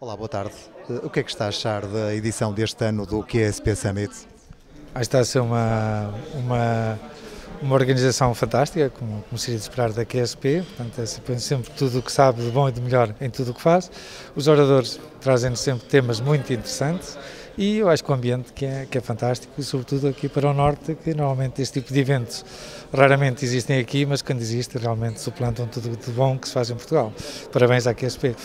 Olá, boa tarde. Eh, o que é que está a achar da edição deste ano do QSP Summit? Acho que está a ser uma, uma, uma organização fantástica, como, como seria de esperar da QSP, portanto é sempre, tudo o que sabe de bom e de melhor em tudo o que faz. Os oradores trazem-nos sempre temas muito interessantes e eu acho que o ambiente que é, que é fantástico, e sobretudo aqui para o Norte, que normalmente este tipo de eventos raramente existem aqui, mas quando existem realmente suplantam tudo de bom que se faz em Portugal. Parabéns à QSP.